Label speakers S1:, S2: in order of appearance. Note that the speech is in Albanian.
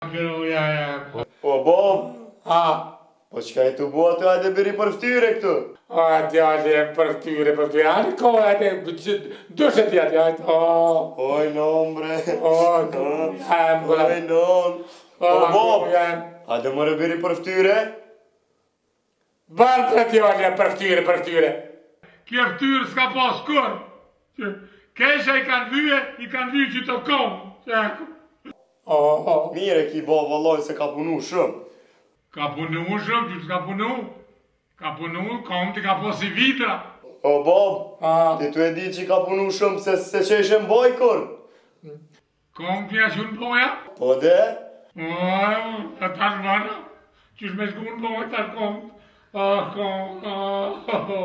S1: Gruja Po bom?
S2: Po. Ha? Po qka e të bua të ajde biri për ftyre këtu? A ati ajde e për ftyre për ftyre, ali ko ajde, dushe ti ati ajde, o... Oj, nom, bre... O, nom, bre... Oj, nom... Po bom? Po. Ajde mërë biri për ftyre? Bërë të ti ajde për ftyre, për ftyre...
S3: Kje ftyre s'ka pas kur? Kesha i kanë vyë, i kanë vyë që të
S4: komë,
S5: Mire ki bo vëllojnë se ka punu shumë
S4: Ka punu shumë, që që ka punu? Ka punu, ka unë të ka po si vita
S1: O Bob, ti tu e di që ka punu shumë se se që ishen boj kur?
S2: Ka unë të jashtë unë boja? Po dhe? A tash vana? Që shme shku unë boja tash kom? Ah, kom, ah, ho, ho